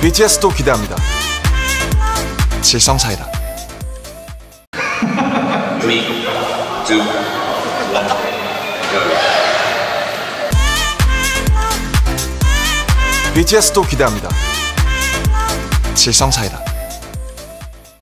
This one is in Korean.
BTS도 기대합니다. 질성사이다. 3, 2, 1, BTS도 기대합니다. 질성사이다.